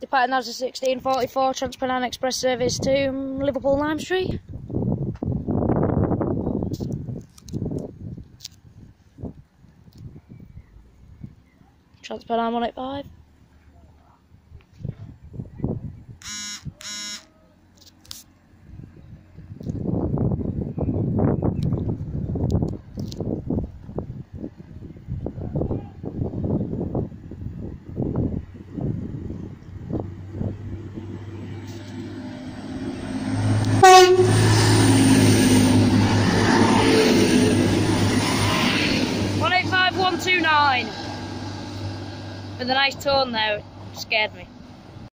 Departing as a 1644 Transpennine Express service to Liverpool Lime Street. Transpennine 185. One eight five one two nine. With a nice turn there, scared me.